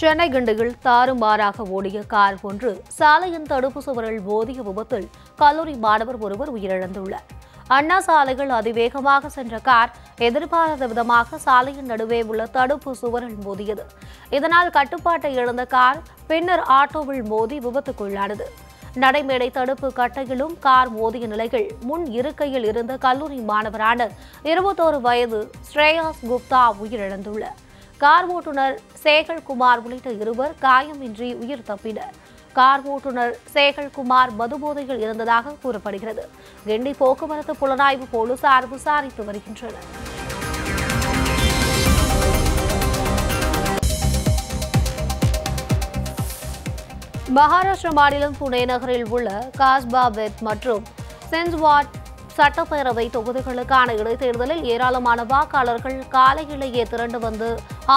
சென்னை கிண்டியில் தாறுமாறாக ஓடிய கார் ஒன்று சாலையின் தடுப்பு சுவரில் மோதிய விபத்தில் கல்லூரி மாணவர் ஒருவர் உயிரிழந்துள்ளார். அண்ணா சாலையில் அதிவேகமாக சென்ற கார் எதிர்பாராத விதமாக சாலையின் நடுவே உள்ள தடுப்பு சுவரில் மோதியது. இதனால் கட்டுப்பாட்டை இழந்த கார் பின்னர் ஆட்டோவில் மோதி விபத்துக்குள்ளானது. நடைமேடை தடுப்பு கட்டையிலும் கார் மோதிய நிலையில் முன் இருக்கையில் இருந்த கல்லூரி மாணவரான இருபத்தோரு வயது ஸ்ரேயாஸ் குப்தா உயிரிழந்துள்ளார். கார் ஓட்டுநர் சேகல் குமார் உள்ளிட்ட இருவர் காயமின்றி உயிர் தப்பினர். கார் ஓட்டுநர் சேகல்குமார் மதுபோதையில் இருந்ததாக கூறப்படுகிறது. கிண்டி போக்குவரத்து புலனாய்வு போலீசார் விசாரித்து வருகின்றனர். மகாராஷ்டிரா மாநிலம் புனே நகரில் உள்ள காஸ்பாபெத் மற்றும் சென்ஸ்வாட் சட்டப்பேரவை தொகுதிகளுக்கான இடைத்தேர்தலில் ஏராளமான வாக்காளர்கள் காலையிலேயே திரண்டு வந்து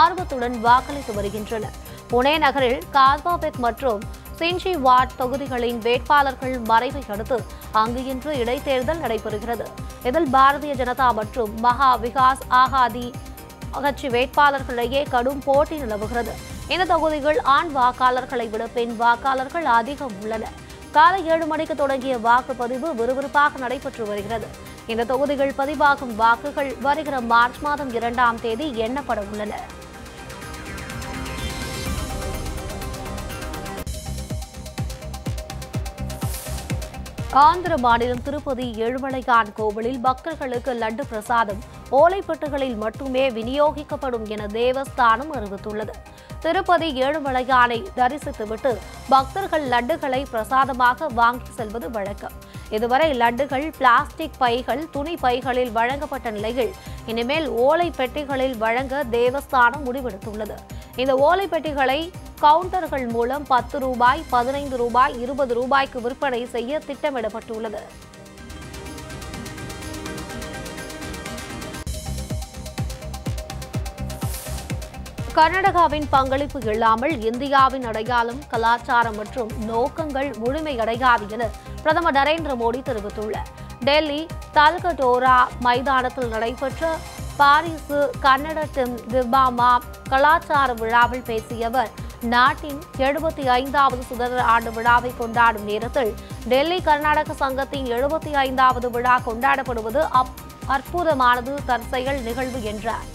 ஆர்வத்துடன் வாக்களித்து வருகின்றனர். புனே நகரில் கார்பாபெக் மற்றும் சின்சி வார்ட் தொகுதிகளின் வேட்பாளர்கள் மறைவை அடுத்து அங்கு இன்று இடைத்தேர்தல் நடைபெறுகிறது. இதில் பாரதிய ஜனதா மற்றும் மகா விகாஸ் ஆகாதி கட்சி வேட்பாளர்களிடையே கடும் போட்டி நிலவுகிறது. இந்த தொகுதிகள் ஆண் வாக்காளர்களை விட பெண் வாக்காளர்கள் அதிகம் உள்ளனர். காலை ஏழு மணிக்கு தொடங்கிய வாக்குப்பதிவு விறுவிறுப்பாக நடைபெற்று வருகிறது. இந்த தொகுதிகள் பதிவாகும் வாக்குகள் வருகிற மார்ச் மாதம் இரண்டாம் தேதி எண்ணப்பட உள்ளன. ஆந்திர மாநிலம் திருப்பதி ஏழுமலையான் கோவிலில் பக்தர்களுக்கு லட்டு பிரசாதம் ஓலைப்பட்டுகளில் மட்டுமே விநியோகிக்கப்படும் என தேவஸ்தானம் அறிவித்துள்ளது. திருப்பதி ஏழுமலையானை தரிசித்துவிட்டு பக்தர்கள் லட்டுகளை பிரசாதமாக வாங்கி செல்வது வழக்கம். இதுவரை லட்டுகள் பிளாஸ்டிக் பைகள் துணி பைகளில் வழங்கப்பட்ட நிலையில் இனிமேல் ஓலை பெட்டிகளில் வழங்க தேவஸ்தானம் முடிவெடுத்துள்ளது. இந்த ஓலை பெட்டிகளை கவுண்டர்கள் மூலம் பத்து ரூபாய் பதினைந்து ரூபாய் இருபது ரூபாய்க்கு விற்பனை செய்ய திட்டமிடப்பட்டுள்ளது. கர்நாடகாவின் பங்களிப்பு இல்லாமல் இந்தியாவின் அடையாளம் கலாச்சாரம் மற்றும் நோக்கங்கள் முழுமையடையாது என பிரதமர் நரேந்திர மோடி தெரிவித்துள்ளார். டெல்லி தல்கடோரா மைதானத்தில் நடைபெற்ற பாரிசு கன்னட டிம் திபாமா கலாச்சார விழாவில் பேசியவர் நாட்டின் எழுபத்தி ஐந்தாவது சுதந்திர ஆண்டு விழாவை கொண்டாடும் நேரத்தில் டெல்லி கர்நாடக சங்கத்தின் எழுபத்தி ஐந்தாவது விழா கொண்டாடப்படுவது அப்- அற்புதமானது தற்செயல் நிகழ்வு என்றார்.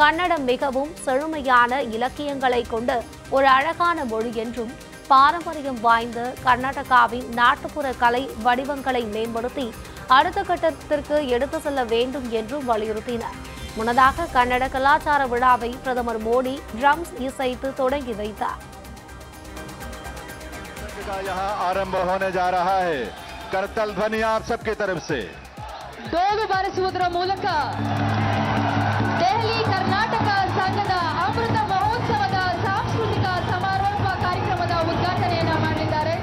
கன்னடம் மிகவும் செழுமையான இலக்கியங்களை கொண்ட ஒரு அழகான மொழி என்றும் பாரம்பரியம் வாய்ந்த கர்நாடகாவின் நாட்டுப்புற கலை வடிவங்களை மேம்படுத்தி அடுத்த கட்டத்திற்கு எடுத்து செல்ல வேண்டும் என்றும் வலியுறுத்தினார் முன்னதாக கன்னட கலாச்சார விழாவை பிரதமர் மோடி ட்ரம்ஸ் இசைத்து தொடங்கி வைத்தார் का यहाँ आरंभ होने जा रहा है करतल ध्वनि आप सबकी तरफ से ಡೋಲು ಬಾರಿಸುವುದರ ಮೂಲಕ ದೆಹಲಿ ಕರ್ನಾಟಕ ಸಂಘದ ಅಮೃತ ಮಹೋತ್ಸವದ ಸಾಂಸ್ಕೃತಿಕ ಸಮಾರೋಪ ಕಾರ್ಯಕ್ರಮದ ಉದ್ಘಾಟನೆಯನ್ನ ಮಾಡಲಿದ್ದಾರೆ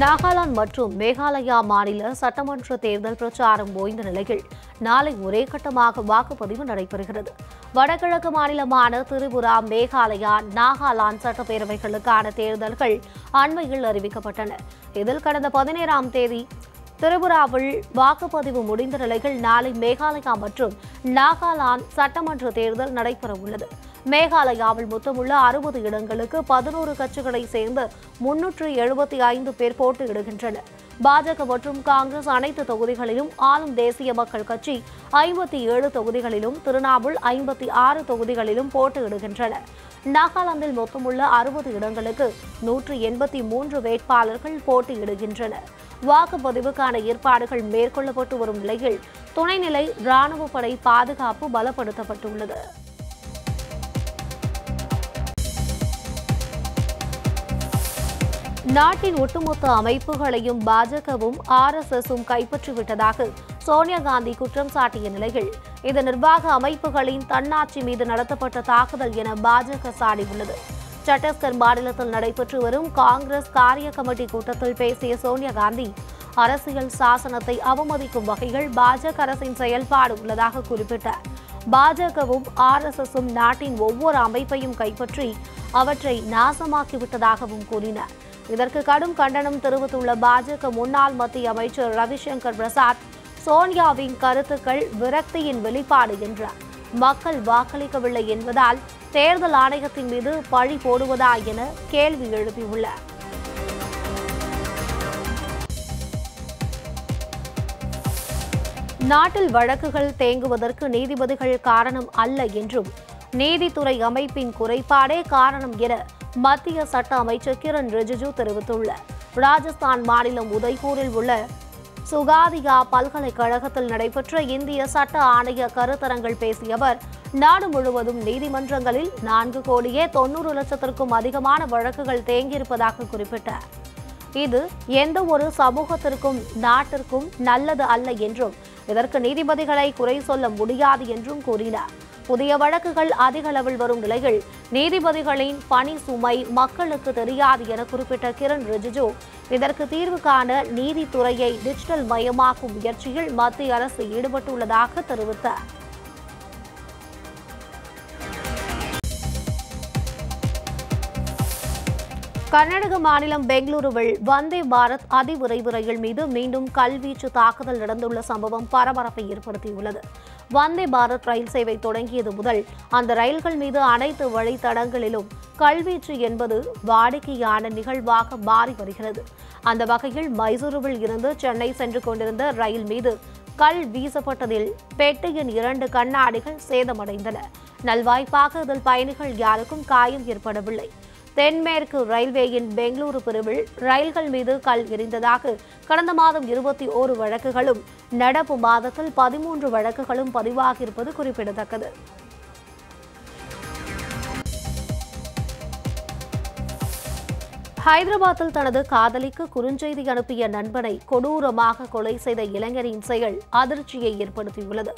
நாகாலாந்து மற்றும் மேகாலயா மாநில சட்டமன்ற தேர்தல் பிரச்சாரம் ஓய்ந்த நிலையில் நாளை ஒரே கட்டமாக வாக்குப்பதிவு நடைபெறுகிறது வடகிழக்கு மாநிலமான திரிபுரா மேகாலயா நாகாலாந்து சட்டப்பேரவைகளுக்கான தேர்தல்கள் அண்மையில் அறிவிக்கப்பட்டன. இதில் கடந்த பதினேழாம் தேதி திரிபுராவில் வாக்குப்பதிவு முடிந்த நிலையில் நாளை மேகாலயா மற்றும் நாகாலாந்து சட்டமன்ற தேர்தல் நடைபெற உள்ளது. மேகாலயாவில் மொத்தமுள்ள அறுபது இடங்களுக்கு பதினோரு கட்சிகளை சேர்ந்து முன்னூற்று எழுபத்தி ஐந்து பேர் போட்டியிடுகின்றனர். பாஜக மற்றும் காங்கிரஸ் அனைத்து தொகுதிகளிலும் ஆளும் தேசிய மக்கள் கட்சி ஐம்பத்தி ஏழு தொகுதிகளிலும் திரிணாமுல் ஐம்பத்தி ஆறு தொகுதிகளிலும் போட்டியிடுகின்றன நாகாலாந்தில் மொத்தமுள்ள அறுபது இடங்களுக்கு நூற்று எண்பத்தி மூன்று வேட்பாளர்கள் போட்டியிடுகின்றனர். வாக்குப்பதிவுக்கான ஏற்பாடுகள் மேற்கொள்ளப்பட்டு வரும் நிலையில் துணைநிலை ராணுவ படை பாதுகாப்பு பலப்படுத்தப்பட்டுள்ளது. நாட்டின் ஒட்டுமொத்த அமைப்புகளையும் பாஜகவும் ஆர்எஸ்எஸும் கைப்பற்றிவிட்டதாக சோனியா காந்தி குற்றம் சாட்டிய நிலையில் இது நிர்வாக அமைப்புகளின் தன்னாட்சி மீது நடத்தப்பட்ட தாக்குதல் என பாஜக சாடியுள்ளது சட்டீஸ்கர் மாநிலத்தில் நடைபெற்று வரும் காங்கிரஸ் காரிய கமிட்டி கூட்டத்தில் பேசிய சோனியா காந்தி அரசியல் சாசனத்தை அவமதிக்கும் வகையில் பாஜக அரசின் செயல்பாடு உள்ளதாக குறிப்பிட்டார். பாஜகவும் ஆர்எஸ்எஸும் நாட்டின் ஒவ்வொரு அமைப்பையும் கைப்பற்றி அவற்றை நாசமாக்கிவிட்டதாகவும் கூறினார். இதற்கு கடும் கண்டனம் தெரிவித்துள்ள பாஜக முன்னாள் மத்திய அமைச்சர் ரவிசங்கர் பிரசாத் சோனியாவின் கருத்துக்கள் விரக்தியின் வெளிப்பாடு என்றார். மக்கள் வாக்களிக்கவில்லை என்பதால் தேர்தல் ஆணையத்தின் மீது பழி போடுவதா என கேள்வி எழுப்பியுள்ளார். நாட்டில் வழக்குகள் தேங்குவதற்கு நீதிபதிகள் காரணம் அல்ல என்றும் நீதித்துறை அமைப்பின் குறைபாடே காரணம் என மத்திய சட்ட அமைச்சர் கிரண் ரிஜிஜு தெரிவித்துள்ளார். ராஜஸ்தான் மாநிலம் உதய்பூரில் உள்ள சுகாதிகா பல்கலைக்கழகத்தில் நடைபெற்ற இந்திய சட்ட ஆணைய கருத்தரங்கில் பேசிய அவர் நாடு முழுவதும் நீதிமன்றங்களில் நான்கு கோடியே தொண்ணூறு லட்சத்திற்கும் அதிகமான வழக்குகள் தேங்கியிருப்பதாக குறிப்பிட்டார். இது எந்த ஒரு சமூகத்திற்கும் நாட்டிற்கும் நல்லது அல்ல என்றும் இதற்கு நீதிபதிகளை குறை சொல்ல முடியாது என்றும் கூறினார். புதிய வழக்குகள் அதிக அளவில் வரும் நிலையில் நீதிபதிகளின் பணி சுமை மக்களுக்கு தெரியாது என குறிப்பிட்ட கிரண் ரிஜிஜு. இதற்கு தீர்வு காண நீதித்துறையை டிஜிட்டல் மயமாக்கும் முயற்சியில் மத்திய அரசு ஈடுபட்டுள்ளதாக தெரிவித்தார். கர்நாடக மாநிலம் பெங்களூருவில் வந்தே பாரத் அதிவிரைவு ரயில் மீது மீண்டும் கல்வீச்சு தாக்குதல் நடந்துள்ள சம்பவம் பரபரப்பை ஏற்படுத்தியுள்ளது. வந்தே பாரத் ரயில் சேவை தொடங்கியது முதல் அந்த ரயில்கள் மீது அனைத்து வழித்தடங்களிலும் கல்வீச்சு என்பது வாடிக்கையான நிகழ்வாக மாறி வருகிறது. அந்த வகையில் மைசூருவில் இருந்து சென்னை சென்று கொண்டிருந்த ரயில் மீது கல் வீசப்பட்டதில் பெட்டியின் இரண்டு கண்ணாடிகள் சேதமடைந்தன. நல்வாய்ப்பாக இதில் பயணிகள் யாருக்கும் காயம் ஏற்படவில்லை. தென்மேற்கு ரயில்வேயின் பெங்களூரு பிரிவில் ரயில்கள் மீது கல் எறிந்ததாக கடந்த மாதம் இருபத்தி ஓரு வழக்குகளும் நடப்பு மாதத்தில் பதிமூன்று வழக்குகளும் பதிவாகியிருப்பது குறிப்பிடத்தக்கது. ஹைதராபாத்தில் தனது காதலிக்கு குறுஞ்செய்தி அனுப்பிய நண்பனை கொடூரமாக கொலை செய்த இளைஞரின் செயல் அதிர்ச்சியை ஏற்படுத்தியுள்ளது.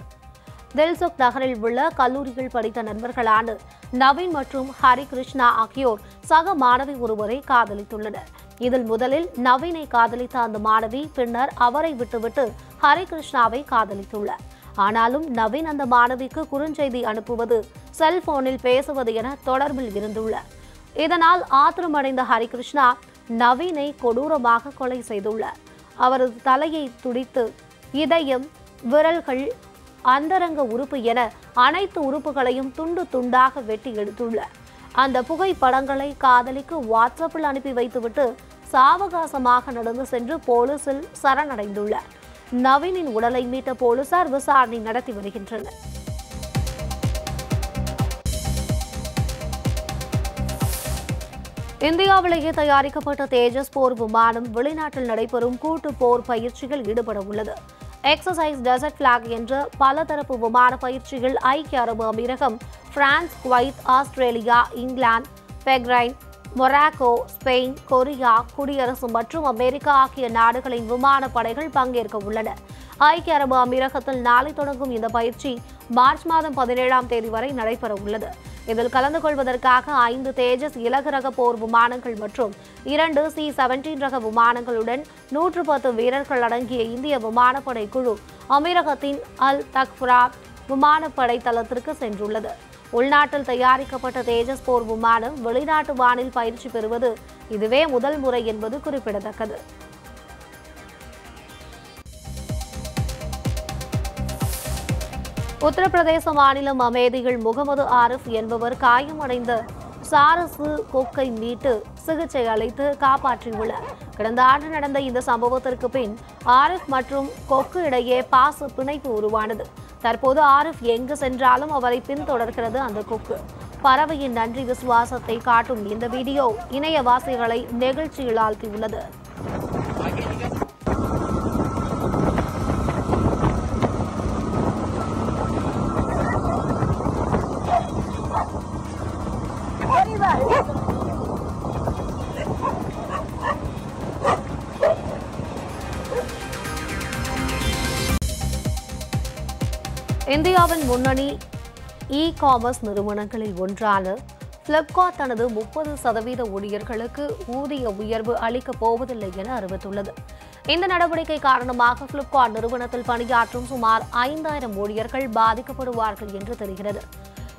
தில்சுக் நகரில் உள்ள கல்லூரியில் படித்த நண்பர்களான நவீன் மற்றும் ஹரி கிருஷ்ணா ஆகியோர் சக மாணவி ஒருவரை காதலித்துள்ளனர். இதில் முதலில் நவீனை காதலித்த அந்த மாணவி பின்னர் அவரை விட்டுவிட்டு ஹரி கிருஷ்ணாவை காதலித்துள்ளார். ஆனாலும் நவீன் அந்த மாணவிக்கு குறுஞ்செய்தி அனுப்புவது செல்போனில் பேசுவது என தொடர்பில் இருந்துள்ளார். இதனால் ஆத்திரமடைந்த ஹரிகிருஷ்ணா நவீனை கொடூரமாக கொலை செய்துள்ளார். அவரது தலையை துடித்து இதயம் விரல்கள் அந்தரங்க உறுப்பு என அனைத்து உறுப்புகளையும் துண்டு துண்டாக வெட்டி எடுத்துள்ளார் அந்த புகைப்படங்களை காதலிக்கு வாட்ஸ்அப்பில் அனுப்பி வைத்துவிட்டு சாவகாசமாக நடந்து சென்று போலீசில் சரணடைந்துள்ளார் நவீனின் உடலை மீட்ட போலீசார் விசாரணை நடத்தி வருகின்றனர். இந்தியாவிலேயே தயாரிக்கப்பட்ட தேஜஸ் போர் விமானம் வெளிநாட்டில் நடைபெறும் கூட்டு போர் பயிற்சியில் ஈடுபட உள்ளது எக்ஸசைஸ் டெசர்ட் பிளாக் என்ற பலதரப்பு விமான பயிற்சிகள் ஐக்கிய அரபு அமீரகம் France Kuwait Australia England Bahrain Morocco Spain Korea குடியரசு மற்றும் அமெரிக்கா ஆகிய நாடுகளின் விமானப் படைகள் பங்கேற்க உள்ளன. ஐக்கிய அரபு அமீரகத்தில் நாளை தொடங்கும் இந்த பயிற்சி மார்ச் மாதம் பதினேழாம் தேதி வரை நடைபெற உள்ளது. இதில் கலந்து கொள்வதற்காக ஐந்து தேஜஸ் இலகு ரக போர் விமானங்கள் மற்றும் இரண்டு சி செவன்டீன் ரக விமானங்களுடன் நூற்று பத்து வீரர்கள் அடங்கிய இந்திய விமானப்படை குழு அமீரகத்தின் அல் தக்ஃபுரா விமானப்படை தளத்திற்கு சென்றுள்ளது. உள்நாட்டில் தயாரிக்கப்பட்ட தேஜஸ் போர் விமானம் வெளிநாட்டு வானில் பயிற்சி பெறுவது இதுவே முதல் முறை என்பது குறிப்பிடத்தக்கது. உத்தரப்பிரதேச மாநிலம் அமேதியில் முகமது ஆரிஃப் என்பவர் காயமடைந்த சாரசு கொக்கை மீட்டு சிகிச்சை அளித்து காப்பாற்றியுள்ளார். கடந்த ஆண்டு நடந்த இந்த சம்பவத்திற்கு பின் ஆரிஃப் மற்றும் கொக்கு இடையே பாசு பிணைப்பு உருவானது. தற்போது ஆரிஃப் எங்கு சென்றாலும் அவரை பின்தொடர்கிறது அந்த கொக்கு. பறவையின் நன்றி விசுவாசத்தை காட்டும் இந்த வீடியோ இணையவாசிகளை நெகிழ்ச்சியில் ஆழ்த்தியுள்ளது. இந்தியாவின் முன்னணி இ காமர்ஸ் நிறுவனங்களில் ஒன்றான பிளிப்கார்ட் தனது முப்பது சதவீத ஊழியர்களுக்கு ஊதிய உயர்வு அளிக்கப் போவதில்லை என அறிவித்துள்ளது. இந்த நடவடிக்கை காரணமாக பிளிப்கார்ட் நிறுவனத்தில் பணியாற்றும் சுமார் ஐந்தாயிரம் ஊழியர்கள் பாதிக்கப்படுவார்கள் என்று தெரிகிறது.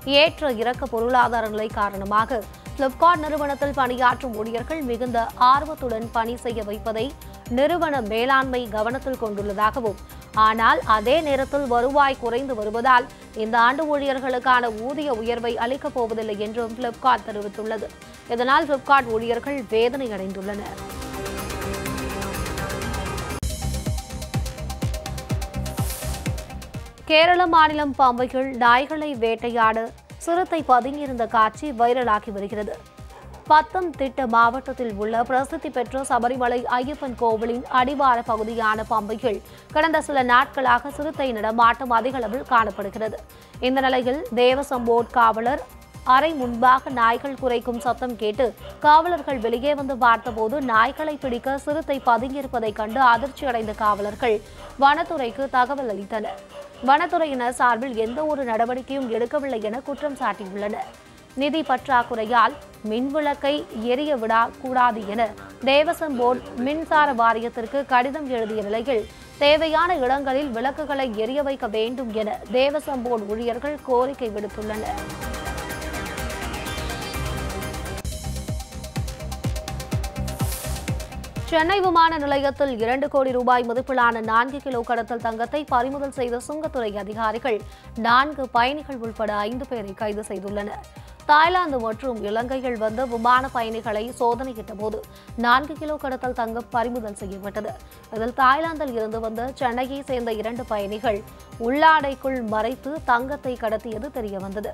ஏற்ற இறக்க பொருளாதார நிலை காரணமாக பிளிப்கார்ட் நிறுவனத்தில் பணியாற்றும் ஊழியர்கள் மிகுந்த ஆர்வத்துடன் பணி செய்ய வைப்பதை நிறுவன மேலாண்மை கவனத்தில் கொண்டுள்ளதாகவும் ஆனால் அதே நேரத்தில் வருவாய் குறைந்து வருவதால் இந்த ஆண்டு ஊழியர்களுக்கான ஊதிய உயர்வை அளிக்கப் போவதில்லை என்றும் பிளிப்கார்ட் தெரிவித்துள்ளது. இதனால் பிளிப்கார்ட் ஊழியர்கள் வேதனை அடைந்துள்ளனர். கேரள மாநிலம் பம்பையில் நாய்களை வேட்டையாட சிறுத்தை பதுங்கியிருந்த காட்சி வைரலாகி வருகிறது. பத்தம்திட்ட மாவட்டத்தில் உள்ள பிரசித்தி பெற்ற சபரிமலை ஐயப்பன் கோவிலின் அடிவார பகுதியான பம்பையில் கடந்த சில நாட்களாக சிறுத்தை நடமாட்டம் அதிக அளவில் காணப்படுகிறது. இந்த நிலையில் தேவசம்போட் காவலர் அறை முன்பாக நாய்கள் குறைக்கும் சத்தம் கேட்டு காவலர்கள் வெளியே வந்து பார்த்தபோது நாய்களை பிடிக்க சிறுத்தை பதுங்கியிருப்பதைக் கண்டு அதிர்ச்சியடைந்த காவலர்கள் வனத்துறைக்கு தகவல் அளித்தனர். வனத்துறையினர் சார்பில் எந்த ஒரு நடவடிக்கையும் எடுக்கவில்லை என குற்றம் சாட்டியுள்ளனர். நிதி பற்றாக்குறையால் மின்விளக்கை எரிய விடா கூடாது என தேவசம் போர்டு மின்சார வாரியத்திற்கு கடிதம் எழுதிய நிலையில் தேவையான இடங்களில் விளக்குகளை எரிய வைக்க வேண்டும் என தேவசம் போர்டு ஊழியர்கள் கோரிக்கை விடுத்துள்ளனர். சென்னை விமான நிலையத்தில் இரண்டு கோடி ரூபாய் மதிப்பிலான நான்கு கிலோ கடத்தல் தங்கத்தை பறிமுதல் செய்த சுங்கத்துறை அதிகாரிகள் நான்கு பயணிகள் உட்பட ஐந்து பேரை கைது செய்துள்ளனர். தாய்லாந்து மற்றும் இலங்கையில் வந்த விமான பயணிகளை சோதனையிட்ட போது நான்கு கிலோ கடத்தல் தங்கம் பறிமுதல் செய்யப்பட்டது. இதில் தாய்லாந்தில் இருந்து வந்த சென்னையை சேர்ந்த இரண்டு பயணிகள் உள்ளாடைக்குள் மறைத்து தங்கத்தை கடத்தியது தெரியவந்தது.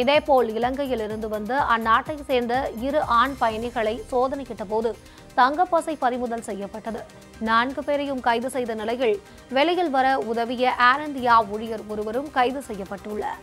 இதேபோல் இலங்கையில் இருந்து வந்த அந்நாட்டை சேர்ந்த இரு ஆண் பயணிகளை சோதனையிட்ட போது தங்கப்பசை பறிமுதல் செய்யப்பட்டது. நான்கு பேரையும் கைது செய்த நிலையில் வெளியில் வர உதவிய ஏர் இந்தியா ஊழியர் ஒருவரும் கைது செய்யப்பட்டுள்ளார்.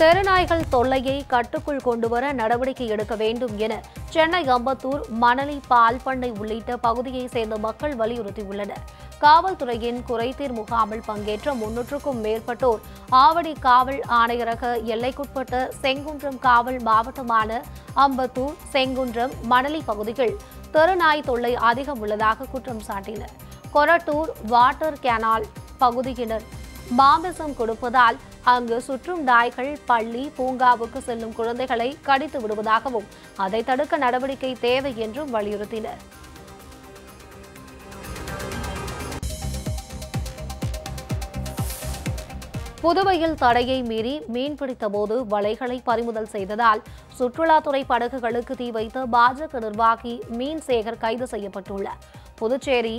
தெருநாய்கள் தொல்லையை கட்டுக்குள் கொண்டுவர நடவடிக்கை எடுக்க வேண்டும் என சென்னை அம்பத்தூர் மணலி பால் பண்ணை உள்ளிட்ட பகுதியை சேர்ந்த மக்கள் வலியுறுத்தியுள்ளனர். காவல்துறையின் குறைதீர் முகாமில் பங்கேற்ற முன்னூற்றுக்கும் மேற்பட்டோர் ஆவடி காவல் ஆணையரக எல்லைக்குட்பட்ட செங்குன்றம் காவல் மாவட்டமான அம்பத்தூர் செங்குன்றம் மணலி பகுதிகள் தெருநாய் தொல்லை அதிகம் உள்ளதாக குற்றம் சாட்டினர். கொரட்டூர் வாட்டர் கேனால் பகுதியினர் மாமிசம் கொடுப்பதால் அங்கு சுற்றும் நாய்கள் பள்ளி பூங்காவுக்கு செல்லும் குழந்தைகளை கடித்து விடுவதாகவும் அதை தடுக்க நடவடிக்கை தேவை என்றும் வலியுறுத்தினர். புதுவையில் தடையை மீறி மீன்பிடித்த போது வலைகளை பறிமுதல் செய்ததால் சுற்றுலாத்துறை படகுகளுக்கு தீ வைத்த பாஜக நிர்வாகி மீன் சேகர் கைது செய்யப்பட்டுள்ளார். புதுச்சேரி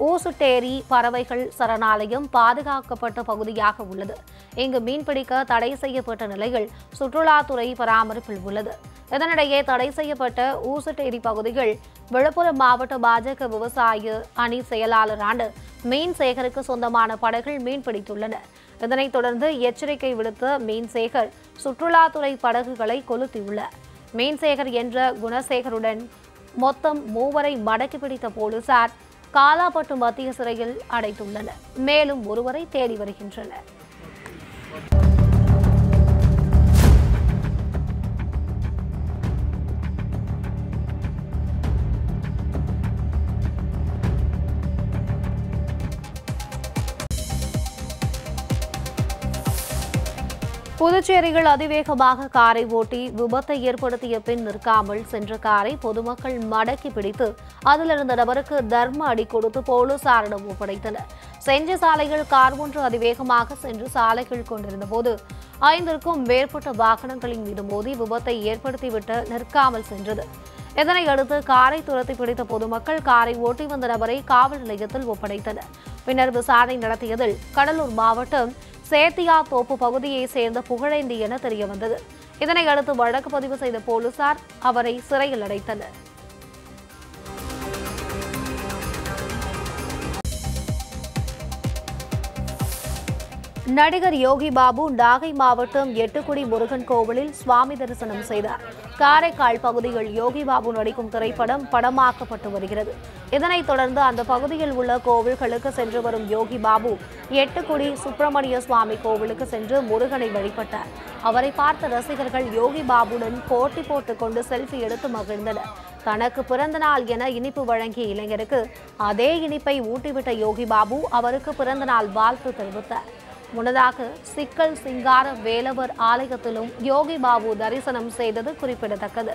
ஊசுட்டேரி பறவைகள் சரணாலயம் பாதுகாக்கப்பட்ட பகுதியாக உள்ளது. இங்கு மீன்பிடிக்க தடை செய்யப்பட்ட நிலையில் சுற்றுலாத்துறை பராமரிப்பில் உள்ளது. இதனிடையே தடை செய்யப்பட்ட ஊசுட்டேரி பகுதிகள் விழுப்புரம் மாவட்ட பாஜக விவசாய அணி செயலாளரான மீன் சேகருக்கு சொந்தமான படகுகள் மீன்பிடித்துள்ளன இதனைத் தொடர்ந்து எச்சரிக்கை விடுத்த மீன் சேகர் சுற்றுலாத்துறை படகுகளை கொளுத்தியுள்ளார் மீன்சேகர் என்ற குணசேகருடன் மொத்தம் மூவரை மடக்கி பிடித்த போலீசார் காலாப்பட்டு மத்திய சிறையில் அடைத்துள்ளனர். மேலும் ஒருவரை தேடி வருகின்றனர். புதுச்சேரியில் அதிவேகமாக காரை ஓட்டி விபத்தை ஏற்படுத்திய பின் நிற்காமல் சென்ற காரை பொதுமக்கள் மடக்கி பிடித்து அதிலிருந்த நபருக்கு தர்ம அடி கொடுத்து போலீசாரிடம் ஒப்படைத்தனர். செஞ்ச சாலையில் கார் ஒன்று அதிவேகமாக சென்று சாலைகள் கொண்டிருந்த போது ஐந்திற்கும் மேற்பட்ட வாகனங்களின் மீது மோதி விபத்தை ஏற்படுத்திவிட்டு நிற்காமல் சென்றது. இதனை அடுத்து காரை துரத்தி பிடித்த பொதுமக்கள் காரை ஓட்டி வந்த நபரை காவல் நிலையத்தில் ஒப்படைத்தனர். பின்னர் விசாரணை நடத்தியதில் கடலூர் மாவட்டம் சேத்தியா தோப்பு பகுதியைச் சேர்ந்த புகழேந்தி என தெரியவந்தது. இதனை அடுத்து வழக்கு பதிவு செய்த போலீசார் அவரை சிறையில் அடைத்தனர். நடிகர் யோகி பாபு நாகை மாவட்டம் எட்டுக்குடி முருகன் கோவிலில் சுவாமி தரிசனம் செய்தார். காரைக்கால் பகுதியில் யோகி பாபு நடிக்கும் திரைப்படம் படமாக்கப்பட்டு வருகிறது. இதனைத் தொடர்ந்து அந்த பகுதியில் உள்ள கோவில்களுக்கு சென்று வரும் யோகி பாபு எட்டுக்குடி சுப்பிரமணிய சுவாமி கோவிலுக்கு சென்று முருகனை வழிபட்டார். அவரை பார்த்த ரசிகர்கள் யோகி பாபுடன் போட்டி போட்டுக்கொண்டு செல்ஃபி எடுத்து மகிழ்ந்தனர். தனக்கு பிறந்த நாள் என இனிப்பு வழங்கிய இளைஞருக்கு அதே இனிப்பை ஊட்டிவிட்ட யோகி பாபு அவருக்கு பிறந்த நாள் வாழ்த்து தெரிவித்தார். முன்னதாக சிக்கல் சிங்கார வேலவர் ஆலயத்திலும் யோகி பாபு தரிசனம் செய்தது குறிப்பிடத்தக்கது.